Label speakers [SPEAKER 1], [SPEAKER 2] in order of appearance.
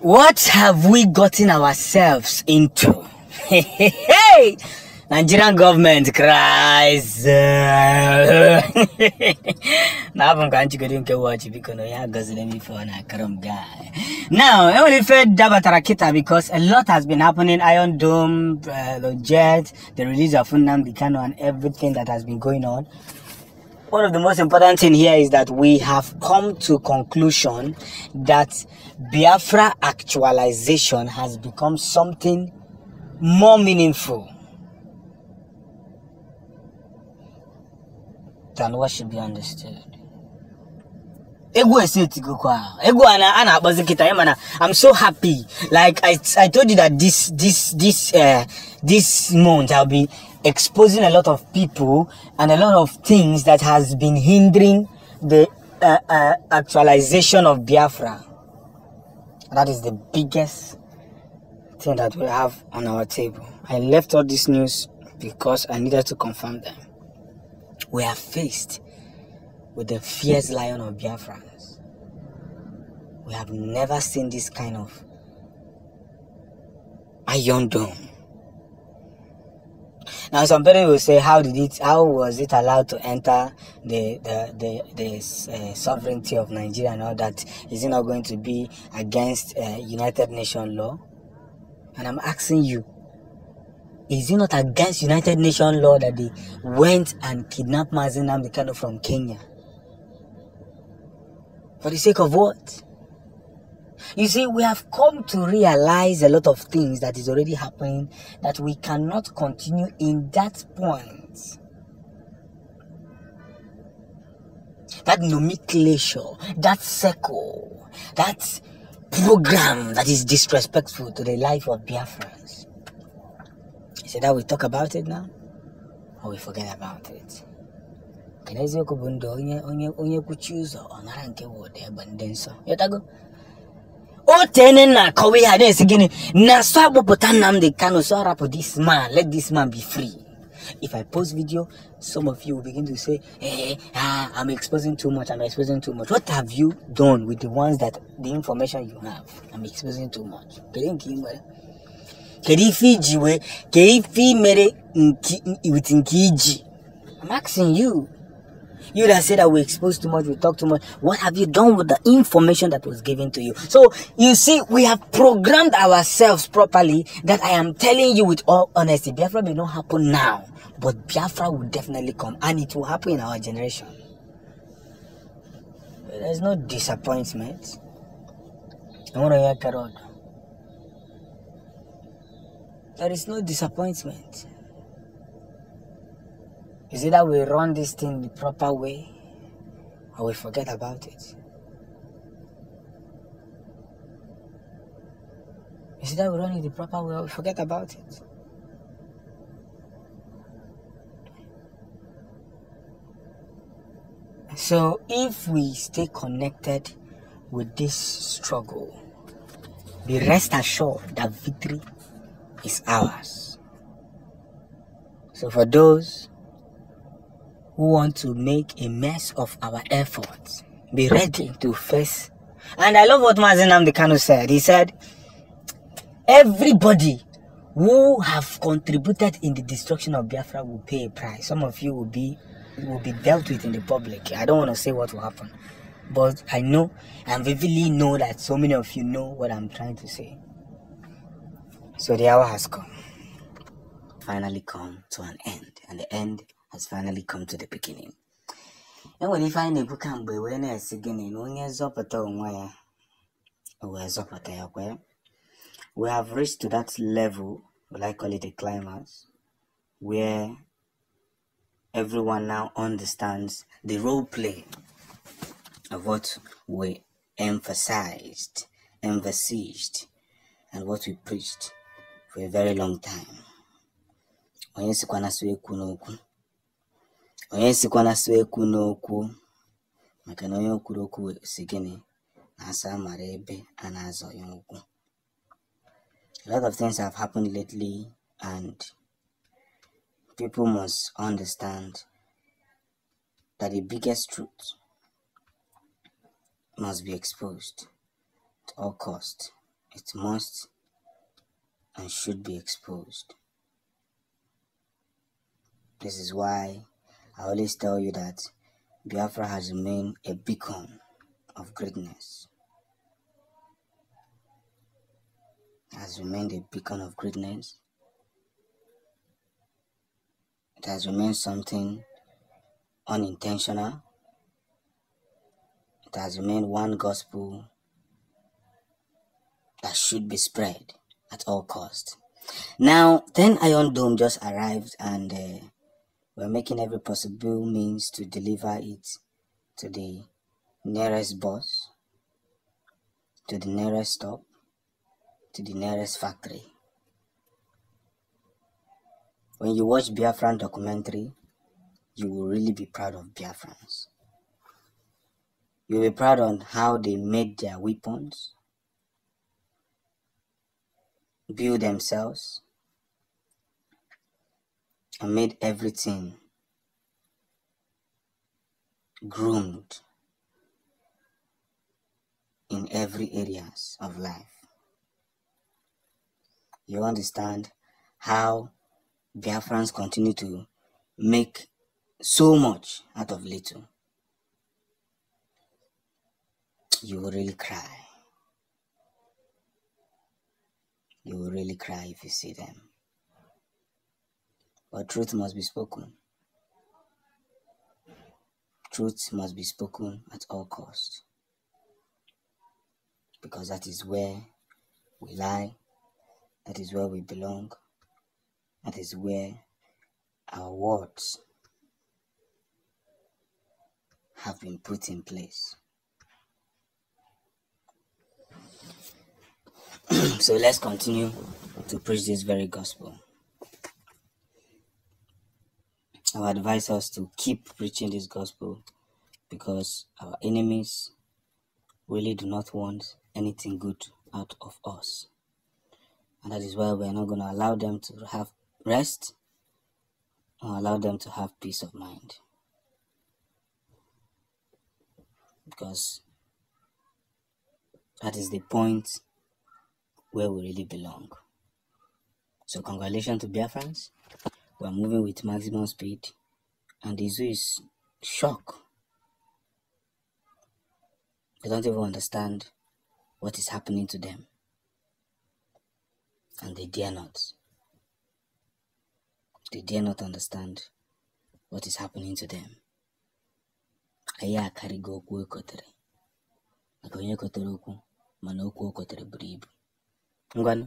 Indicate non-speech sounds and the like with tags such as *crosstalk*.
[SPEAKER 1] What have we gotten ourselves into? *laughs* hey, Nigerian government cries. *laughs* na abụ m ka nchịgodo nke. Now, enwere ife dabatara kịta because a lot has been happening. Iron Dome, uh, the jet, the release of Nnamdi Kanu and everything that has been going on. One of the most important thing here is that we have come to conclusion that Biafra actualization has become something more meaningful than what should be understood. I'm so happy like I, I told you that this this this uh, this month I'll be exposing a lot of people and a lot of things that has been hindering the uh, uh, actualization of Biafra. That is the biggest thing that we have on our table. I left all this news because I needed to confirm them. We are faced with the fierce lion of Biafrans. We have never seen this kind of iron dome. Now, some people will say, "How did it? How was it allowed to enter the the the, the uh, sovereignty of Nigeria and all that? Is it not going to be against uh, United Nations law?" And I'm asking you, is it not against United Nations law that they went and kidnapped Mazi Nnamdi Kanu from Kenya? For the sake of what? You see, we have come to realize a lot of things that is already happening that we cannot continue in that point. That nomenclature, that circle, that program that is disrespectful to the life of Biafrans. Is it that we talk about it now? Or we forget about it? Onye kwuchi ụzọ ọ nara nke wụda egbe ndị nsọ o tene na akọwa ihe a na-esi gịnị na so akpọpụta Nnamdi Kanu so rapụ this man let this man be free. If I post video some of you will begin to say eh ah, I'm exposing too much I'm exposing too much. What have you done with the ones that the information you have? I'm exposing too much. Kedu ife iji wee kedu ife mere with nke iji I'm asking you you that say that we expose too much, we talk too much. What have you done with the information that was given to you? So you see, we have programmed ourselves properly that I am telling you with all honesty. Biafra may not happen now, but Biafra will definitely come and it will happen in our generation. There's no disappointment. There is no disappointment. Is it that we run this thing the proper way or we forget about it? Is it that we run it the proper way or we forget about it? So if we stay connected with this struggle, be rest assured that victory is ours. So for those who want to make a mess of our efforts. Be ready to face. And I love what Mazi Nnamdi Kanu said. He said, everybody who have contributed in the destruction of Biafra will pay a price. Some of you will be will be dealt with in the public. I don't want to say what will happen. But I know and vividly know that so many of you know what I'm trying to say. So the hour has come. Finally come to an end. And the end has finally come to the beginning. enwere ife anyị na-ekwu kamgbe wee na-esi gịnị na onye zọpụta onwe ya wee zọpụta ya we have reached to that level will I call it a climax where everyone now understands the role play of what we emphasized emphasized and what we preached for a very long time. Onye sikwa na so ekwu n'okwu onye sikwa na ekwu n'okwu maka na onye okwu si gịnị na-asa mara ebe a na-azọ ya ụkwụ a lot of things have happened lately and people must understand that the biggest truth must be exposed at all cost. It must and should be exposed. This is why I always tell you that Biafra has remained a beacon of greatness. Has remained a beacon of greatness. It has remained something unintentional. It has remained one gospel that should be spread at all cost. Now, 10 Iron Dome just arrived and uh, we're making every possible means to deliver it to the nearest bus, to the nearest stop, to the nearest factory. When you watch Biafran documentary, you will really be proud of Biafrans. You'll be proud on how they made their weapons, build themselves, and made everything groomed in every areas of life. You understand how Biafrans continue to make so much out of little. You will really cry. You will really cry if you see them. But truth must be spoken. Truth must be spoken at all costs. Because that is where we lie, that is where we belong, that is where our words have been put in place. *clears throat* so let's continue to preach this very gospel. I would advise us to keep preaching this gospel because our enemies really do not want anything good out of us. And that is why we are not going to allow them to have rest or allow them to have peace of mind. Because that is the point where we really belong. So, congratulations to Biafrans. We're moving with maximum speed, and the zoo is shocked. They don't even understand what is happening to them, and they dare not. They dare not understand what is happening to them. anyị akarịgo okwu ekotere maka onye kotere okwu mana ngwanụ